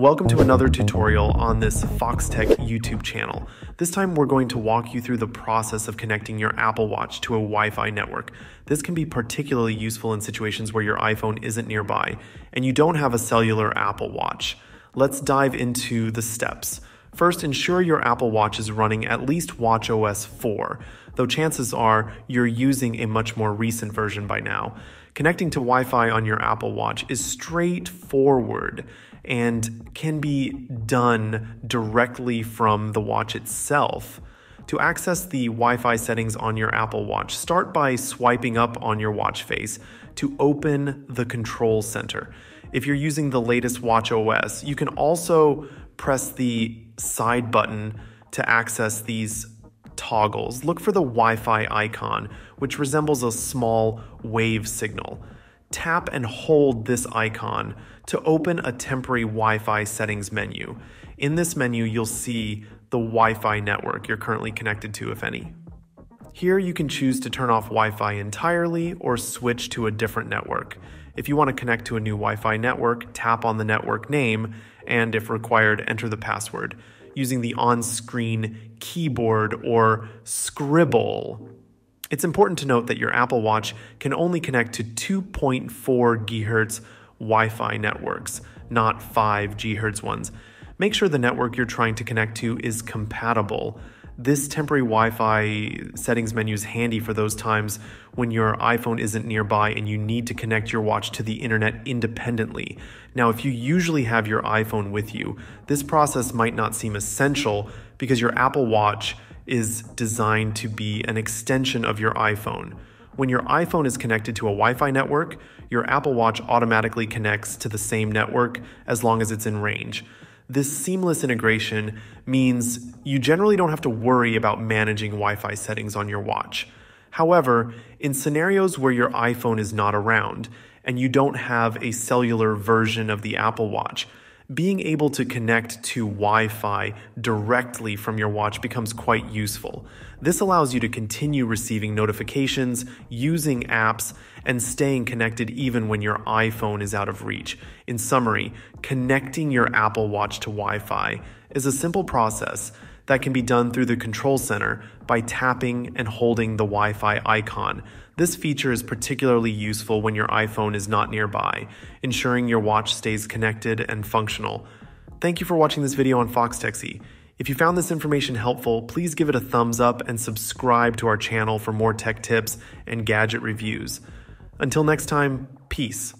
Welcome to another tutorial on this Foxtecc YouTube channel. This time we're going to walk you through the process of connecting your Apple Watch to a Wi-Fi network. This can be particularly useful in situations where your iPhone isn't nearby and you don't have a cellular Apple Watch. Let's dive into the steps. First, ensure your Apple Watch is running at least watchOS 4, though chances are you're using a much more recent version by now. Connecting to Wi Fi on your Apple Watch is straightforward and can be done directly from the watch itself. To access the Wi Fi settings on your Apple Watch, start by swiping up on your watch face to open the control center. If you're using the latest Watch OS, you can also press the side button to access these toggles. Look for the Wi Fi icon, which resembles a small wave signal. Tap and hold this icon to open a temporary Wi Fi settings menu. In this menu, you'll see the Wi Fi network you're currently connected to, if any. Here, you can choose to turn off Wi Fi entirely or switch to a different network. If you want to connect to a new Wi Fi network, tap on the network name and, if required, enter the password using the on screen keyboard or scribble. It's important to note that your Apple Watch can only connect to 2.4 GHz Wi Fi networks, not 5 GHz ones. Make sure the network you're trying to connect to is compatible this temporary Wi Fi settings menu is handy for those times when your iPhone isn't nearby and you need to connect your watch to the internet independently. Now, if you usually have your iPhone with you, this process might not seem essential because your Apple Watch is designed to be an extension of your iPhone. When your iPhone is connected to a Wi Fi network, your Apple Watch automatically connects to the same network as long as it's in range. This seamless integration means you generally don't have to worry about managing Wi Fi settings on your watch. However, in scenarios where your iPhone is not around and you don't have a cellular version of the Apple Watch, being able to connect to Wi Fi directly from your watch becomes quite useful. This allows you to continue receiving notifications, using apps, and staying connected even when your iPhone is out of reach. In summary, connecting your Apple Watch to Wi Fi is a simple process that can be done through the control center by tapping and holding the Wi Fi icon. This feature is particularly useful when your iPhone is not nearby, ensuring your watch stays connected and functional. Thank you for watching this video on Foxtecc. If you found this information helpful, please give it a thumbs up and subscribe to our channel for more tech tips and gadget reviews. Until next time, peace.